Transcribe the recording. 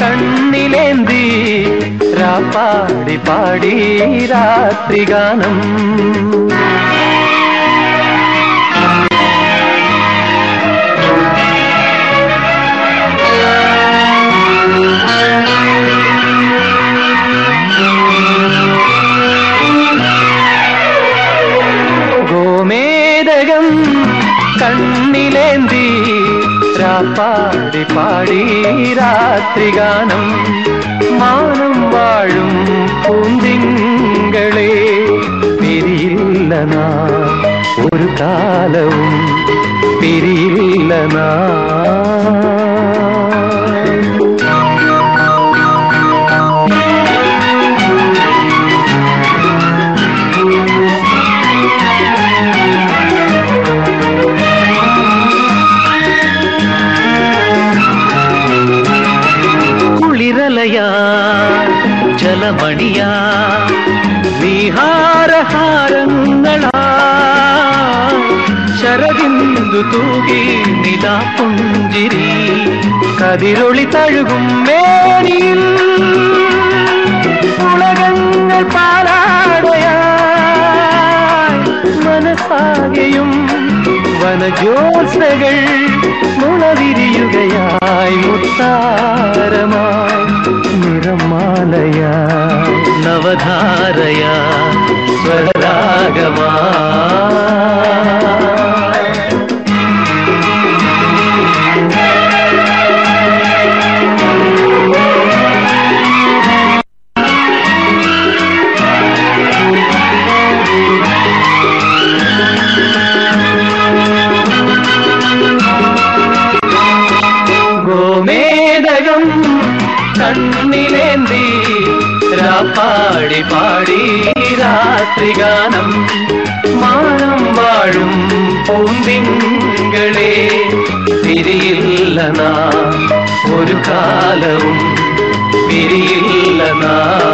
കണ്ണിലേന്തി രാപ്പാടി പാടി രാത്രിഗാനം. കണ്ണിലേന്തി രാപ്പാടി പാടി രാത്രിഗാനം. മാനം വാഴും പൂന്തിങ്കളെ പിരിയില്ല ഒരു കാലവും പിരിയില്ല കുളിരലയാ ജലമണിയാ വിഹാരഹാരങ്ങളാ ശരദിന്ദു തൂകി നിലാപുഞ്ചിരി കതിരൊളി തഴുകും മേനിയിൽ ഉലകങ്ങൾ പാലാടയായി മനസ്സാകെയും വനജോത്സകൾ മുളവിരിയുകയായി മുത്താരമായി നിറമാലയായി നവധാരയാ സ്വരരാഗമായി ഗോമേതകം കണ്ണിലേന്തി പാടി പാടി രാത്രിഗാനം മാനം വാഴും പൂന്തിങ്കളെ തിരിയില്ലനാ ഒരു കാലവും തിരിയില്ല നാം